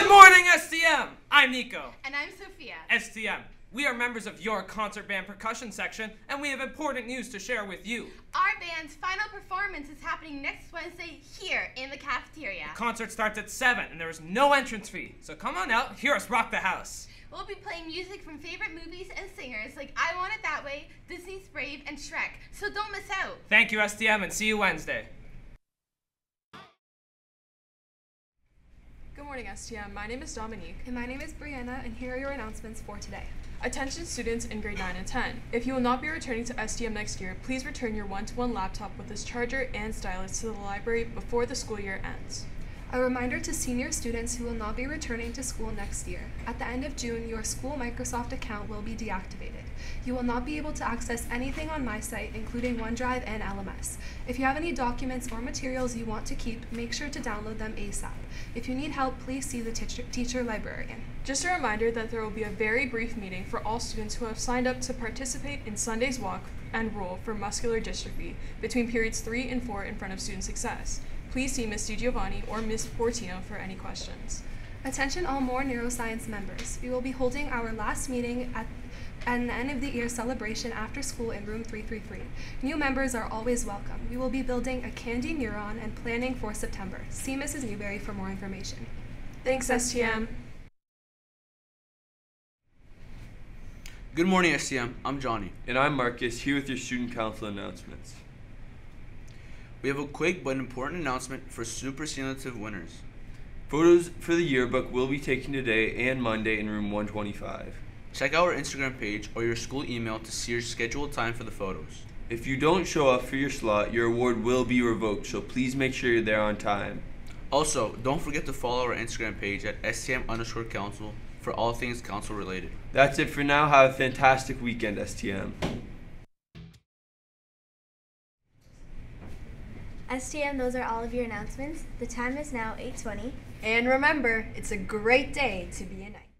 morning, STM! I'm Nico. And I'm Sophia. STM, we are members of your concert band percussion section, and we have important news to share with you. Our band's final performance is happening next Wednesday here in the cafeteria. Concert starts at 7, and there is no entrance fee. So come on out, hear us rock the house. We'll be playing music from favorite movies and singers like I Want It That Way, Disney's Brave, and Shrek. So don't miss out. Thank you, STM, and see you Wednesday. Morning, STM. My name is Dominique. And my name is Brianna, and here are your announcements for today. Attention students in grade 9 and 10. If you will not be returning to STM next year, please return your one-to-one laptop with its charger and stylus to the library before the school year ends. A reminder to senior students who will not be returning to school next year. At the end of June, your school Microsoft account will be deactivated. You will not be able to access anything on my site, including OneDrive and LMS. If you have any documents or materials you want to keep, make sure to download them ASAP. If you need help, please see the teacher, teacher librarian. Just a reminder that there will be a very brief meeting for all students who have signed up to participate in Sunday's Walk and roll for Muscular Dystrophy between periods 3 and 4 in front of Student Success. Please see Ms. DiGiovanni or Ms. Portino for any questions. Attention all more neuroscience members. We will be holding our last meeting at an end of the year celebration after school in room 333. New members are always welcome. We will be building a candy neuron and planning for September. See Mrs. Newberry for more information. Thanks, STM. Good morning, STM. I'm Johnny. And I'm Marcus, here with your student council announcements. We have a quick but important announcement for Super superlative winners. Photos for the yearbook will be taken today and Monday in room 125. Check out our Instagram page or your school email to see your scheduled time for the photos. If you don't show up for your slot, your award will be revoked, so please make sure you're there on time. Also, don't forget to follow our Instagram page at STM underscore council for all things council related. That's it for now. Have a fantastic weekend, STM. STM, those are all of your announcements. The time is now 8:20. And remember, it's a great day to be a knight.